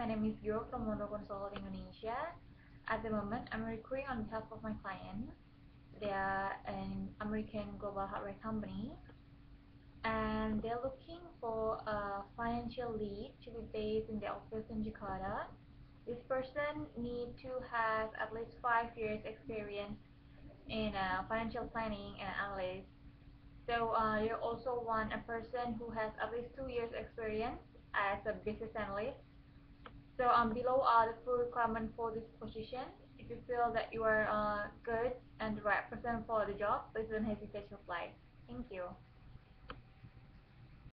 my name is Gio from Monroe Consult Indonesia. At the moment, I'm recruiting on behalf of my client. They are an American global hardware company, and they're looking for a financial lead to be based in the office in Jakarta. This person need to have at least five years experience in uh, financial planning and analysis. So uh, you also want a person who has at least two years experience as a business analyst. So um, below are the full requirements for this position. If you feel that you are uh, good and the right person for the job, please don't hesitate to apply. Thank you.